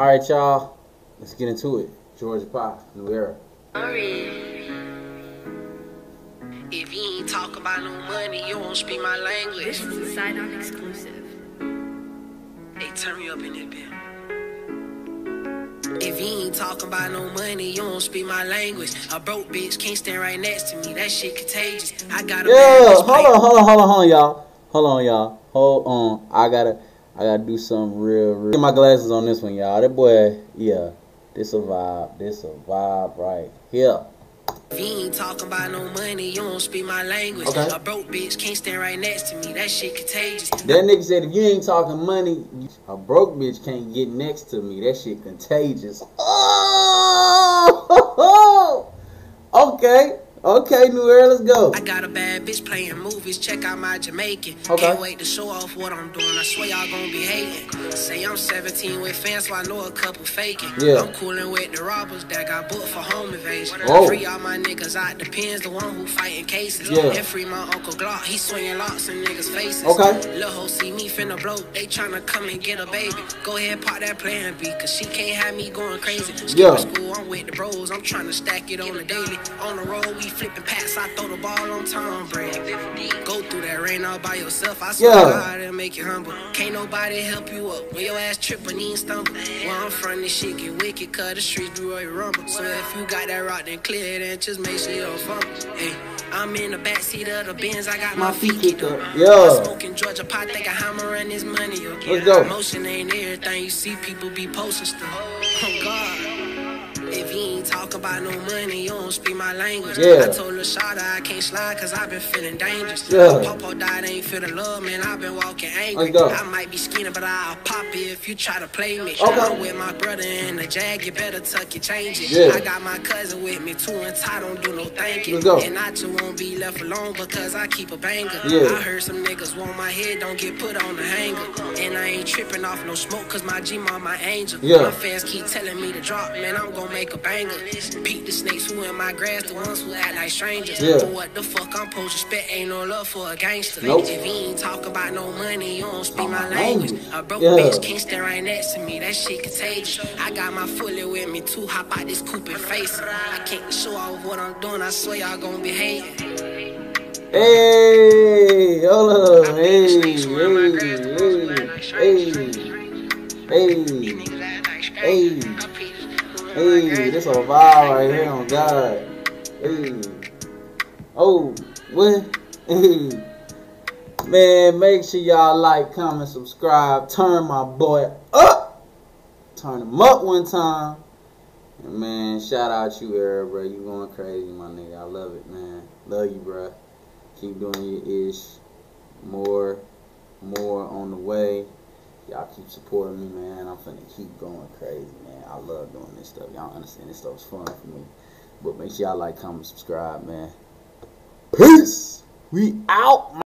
All right, y'all. Let's get into it. Georgia Pie, New Era. If you ain't talk about no money, you won't speak my language. This is a side on exclusive. Hey, turn me up in that bit. If you ain't talking about no money, you won't speak my language. A broke bitch can't stand right next to me. That shit contagious. I got a Yeah, hold on, hold on, hold on, hold on, y'all. Hold on, y'all. Hold on. I gotta, I gotta do something real, real. Get my glasses on this one, y'all. That boy, yeah. This a vibe. This a vibe right here. If you ain't talking about no money, you don't speak my language. Okay. A broke bitch can't stand right next to me. That shit contagious. That nigga said if you ain't talking money, a broke bitch can't get next to me. That shit contagious. Oh, okay, okay, New Era, let's go. I got a bad bitch playing movies. Check out my Jamaican. Okay. Can't wait to show off what I'm doing. I swear y'all gonna be hating. Say I'm 17 with fans, so I know a couple faking. Yeah. I'm coolin' with the robbers that got booked for home invasion. Whoa. Free all my niggas out the pins, the one who fighting cases. Yeah. And free my Uncle Glock, he swinging locks in niggas' faces. Okay. Lil' ho see me finna blow. They tryna come and get a baby. Go ahead, pop that plan B, cause she can't have me going crazy. Skip Yeah. school, I'm with the bros. I'm tryna stack it on the daily. On the road, we flipping packs. I throw the ball on Tom Brady. Go through that rain all by yourself. I swear God, it'll make you humble. Can't nobody help you up when your ass trip and you stumble. Where I'm from, this shit get wicked, cause the streets do Royal Rumble. So if you got that rock, then clear it and just make sure you don't fumble. Hey, I'm in the backseat of the Benz, I got my feet kicked up. Yeah. Smoking Georgia Pie, think I hammer run this money up. Let's go. Motion ain't everything, you see people be posting stuff. Oh God. About no money, you don't speak my language. Yeah. I told Lashada I can't slide cause i been feeling dangerous. Yeah. Popo died, ain't feel the love, man. i been walking angry. I might be skinny, but I'll pop it if you try to play me. Okay. I'm with my brother in the jag, you better tuck your changes. Yeah. I got my cousin with me too, and Ty don't do no go. And I too won't be left alone because I keep a banger. Yeah. I heard some niggas want my head, don't get put on the hanger. And I ain't tripping off no smoke cause my G mom my angel. Yeah. My fans keep telling me to drop, man, I'm gonna make a banger. Beat the snakes who in my grass, the ones who act like strangers. Yeah. What the fuck I'm supposed to spit? Ain't no love for a gangster. Nope. If you ain't talk about no money, you don't speak my language. A broke Yeah. bitch can't stand right next to me, that shit contagious. I got my fully with me too, hop out this coupe and face it. I can't show off what I'm doing, I swear y'all gonna be hating. Hey, hold up. Hey, hey, snakes who in my grass, the ones who act like hey, hey, hey. like Hey. Hey, this a vibe right here on God. Hey. Oh, what? Hey. Man, make sure y'all like, comment, subscribe. Turn my boy up. Turn him up one time. And man, shout out you, Era, bro. You going crazy, my nigga. I love it, man. Love you, bro. Keep doing your ish. More, more on the way. Y'all keep supporting me, man. I'm finna keep going crazy, man. I love doing this stuff. Y'all understand this stuff's fun for me. But make sure y'all like, comment, subscribe, man. Peace. We out.